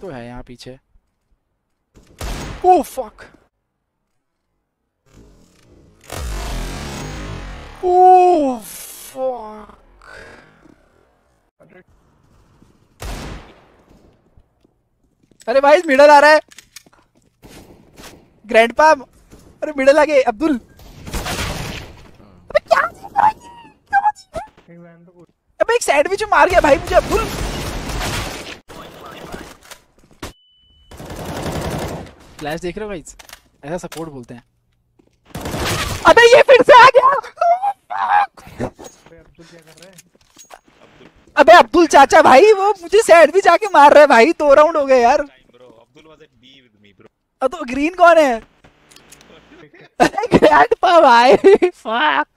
तो है यहाँ पीछे। ओह फक ओह फक अरे भाई मिडल आ रहा है। ग्रैंड पाम अरे मिडल आ गए अब्दुल अबे क्या अबे एक सैंडविच मार गया भाई मुझे अब्दुल फ्लैश देख रहे हो गाइस ऐसा सपोर्ट बोलते हैं। अबे ये फिर से आ गया! अबे अब्दुल चाचा भाई, वो मुझे सैड भी जाके मार रहा है भाई, दो राउंड हो गए यार। तो ग्रीन कौन है? ग्रैंडपा भाई फक